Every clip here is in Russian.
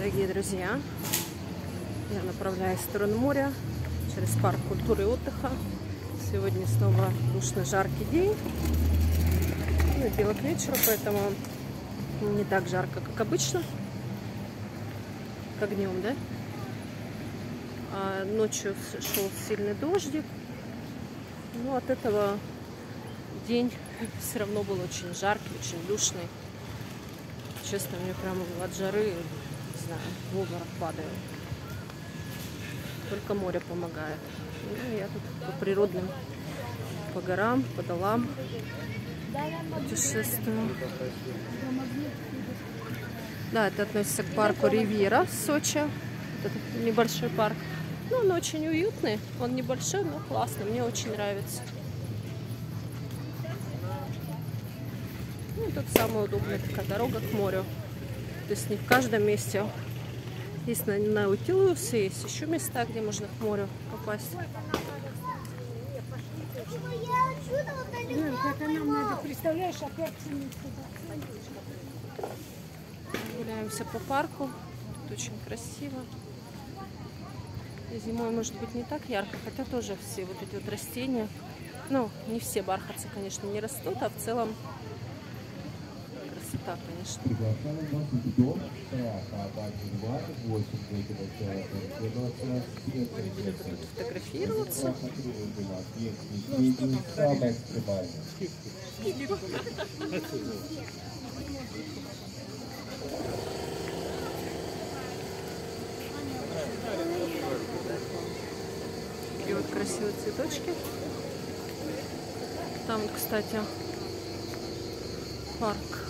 дорогие друзья! Я направляюсь в сторону моря через парк культуры и отдыха. Сегодня снова душно жаркий день. Ну, дело к вечеру, поэтому не так жарко, как обычно. Как днем, да? А ночью шел сильный дождик. Но от этого день все равно был очень жаркий, очень душный. Честно, мне прямо от жары, знаю, в обморок падаю. Только море помогает. Ну, я тут по природным, по горам, по долам путешествую. Да, это относится к парку Ривьера в Сочи. Это небольшой парк. Ну, он очень уютный. Он небольшой, но классный. Мне очень нравится. Ну, тут самая удобная такая дорога к морю. То есть не в каждом месте. Есть на Наутилусе, есть еще места, где можно к морю попасть. это нам надо, представляешь, опять Гуляемся по парку. Тут очень красиво. Зимой может быть не так ярко, хотя тоже все вот эти вот растения. Ну, не все бархатцы, конечно, не растут, а в целом красота, конечно. Приглашаем вас в дом страха, а также 28 Будут фотографироваться. Самое экстремальное. Такие вот красивые цветочки. Там, кстати, парк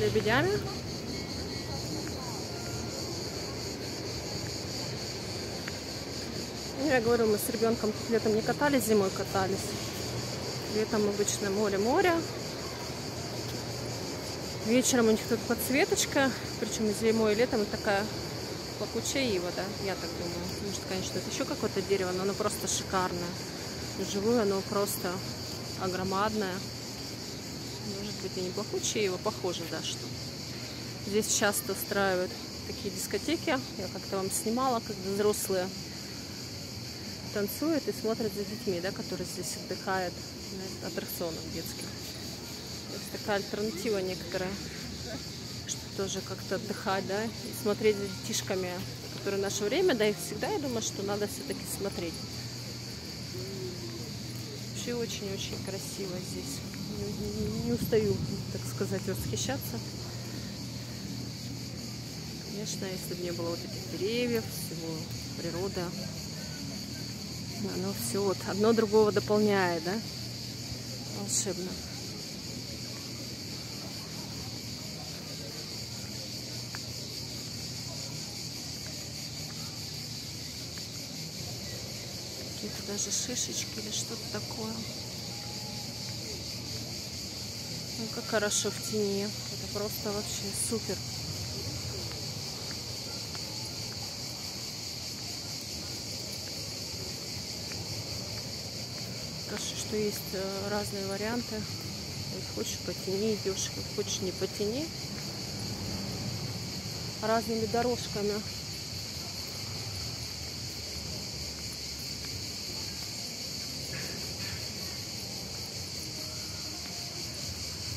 лебедями. Я говорю, мы с ребенком летом не катались, зимой катались. Летом обычно море-море. Вечером у них тут подсветочка, причем и зимой и летом такая плакучая ива, да, я так думаю. Может, конечно, это еще какое-то дерево, но оно просто шикарное. Живое оно просто огромадное. Может быть, и не плакучее ива, похоже, да, что. Здесь часто устраивают такие дискотеки. Я как-то вам снимала, когда взрослые танцуют и смотрят за детьми, да, которые здесь отдыхают на аттракционах детских. То есть такая альтернатива некоторая, что тоже как-то отдыхать, да, и смотреть за детишками, которые в наше время, да, их всегда, я думаю, что надо все-таки смотреть. Вообще очень-очень красиво здесь. Не, устаю, так сказать, восхищаться. Конечно, если бы не было вот этих деревьев, всего природа, оно все вот одно другого дополняет, да? Волшебно. Какие-то даже шишечки или что-то такое. Ну, как хорошо в тени. Это просто вообще супер. Хорошо, что есть э, разные варианты. Хочешь по тени идешь, хочешь не по тени. Разными дорожками.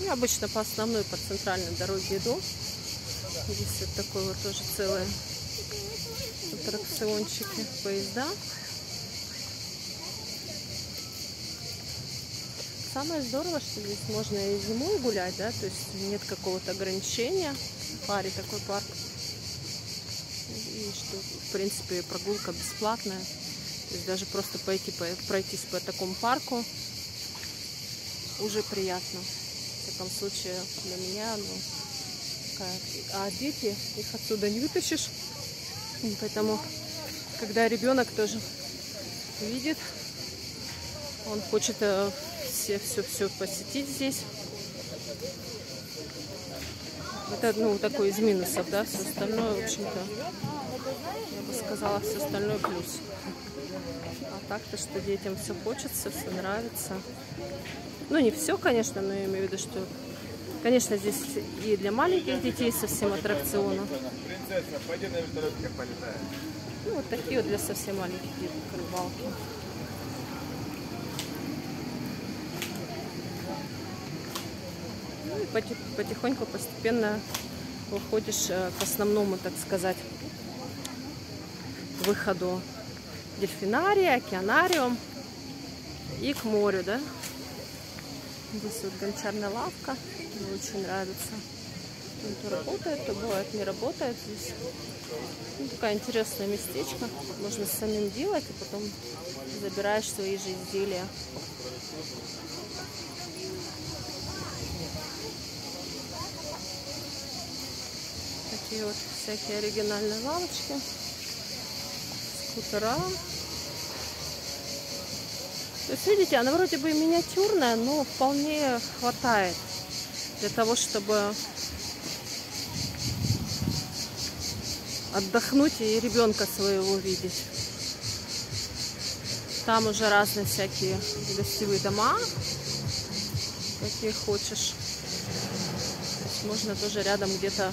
Я обычно по основной, по центральной дороге иду. Здесь вот такой вот тоже целые аттракциончики, поезда. Самое здорово, что здесь можно и зимой гулять, да, то есть нет какого-то ограничения. Паре такой парк. И что, в принципе, прогулка бесплатная. То есть даже просто пойти, по- пройтись по такому парку уже приятно. В таком случае для меня, ну, такая- а дети, их отсюда не вытащишь. Поэтому, когда ребенок тоже видит, он хочет э, все, все, все посетить здесь. Это, ну, такой из минусов, да, все остальное, в общем-то, я бы сказала, все остальное плюс. А так-то, что детям все хочется, все нравится. Ну, не все, конечно, но я имею в виду, что Конечно, здесь и для маленьких детей совсем аттракционов. Принцесса, пойди на вертолетке полетай. Ну, вот такие вот для совсем маленьких деток рыбалки. Ну и поти- потихоньку, постепенно выходишь э, к основному, так сказать, выходу дельфинария, океанариум и к морю, да? Здесь вот гончарная лавка, мне очень нравится. Он то работает, то бывает не работает здесь. Ну, такая интересное местечко. Можно самим делать, и потом забираешь свои же изделия. Такие вот всякие оригинальные лавочки. Скутера. Есть, видите, она вроде бы миниатюрная, но вполне хватает для того, чтобы отдохнуть и ребенка своего видеть. Там уже разные всякие гостевые дома, какие хочешь. Можно тоже рядом где-то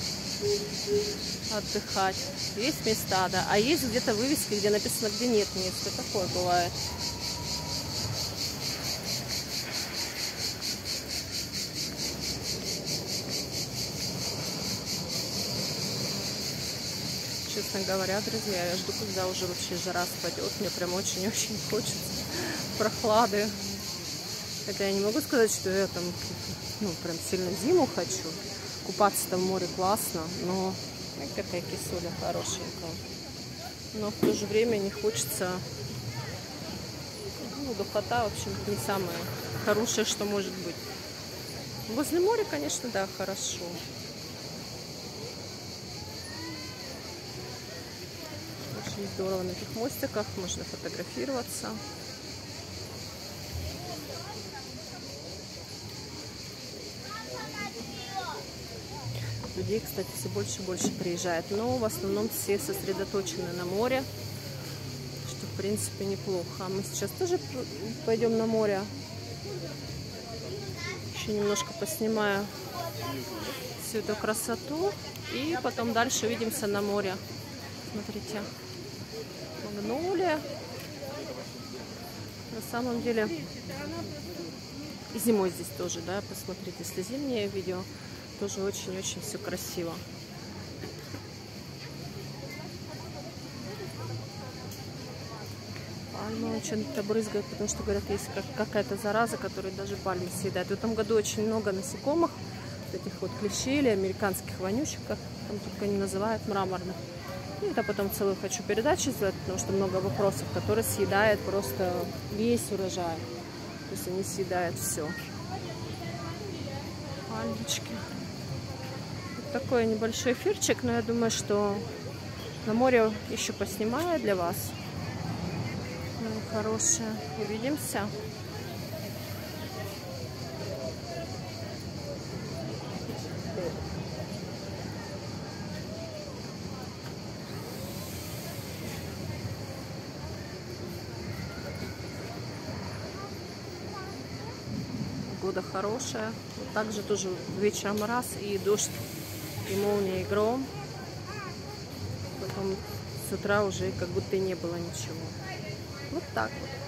отдыхать. Есть места, да. А есть где-то вывески, где написано, где нет места. Такое бывает. Честно говоря, друзья, я жду, когда уже вообще жара спадет. Мне прям очень-очень хочется прохлады. Хотя я не могу сказать, что я там ну, прям сильно зиму хочу. Купаться-то в море классно, но ай, какая кисуля хорошенькая. Но в то же время не хочется... Ну, духота, в общем не самое хорошее, что может быть. Возле моря, конечно, да, хорошо. Очень здорово на этих мостиках, можно фотографироваться. Людей, кстати, все больше и больше приезжает, но в основном все сосредоточены на море, что в принципе неплохо. Мы сейчас тоже пойдем на море. Еще немножко поснимаю всю эту красоту и потом дальше увидимся на море. Смотрите, магнолия. На самом деле и зимой здесь тоже, да, посмотрите, если зимнее видео, тоже очень-очень все красиво. Пальмы очень-то брызгают, потому что, говорят, есть как- какая-то зараза, которая даже пальмы съедает. В этом году очень много насекомых, этих вот клещей или американских вонючек, как там только они называют, мраморных. И это потом целую хочу передачу сделать, потому что много вопросов, которые съедает просто весь урожай. То есть они съедают все. Пальмочки. Вот такой небольшой эфирчик, но я думаю, что на море еще поснимаю для вас. Ну, хорошие. Увидимся. Погода хорошая. Также тоже вечером раз и дождь, и молния, и гром. Потом с утра уже как будто не было ничего. Вот так вот.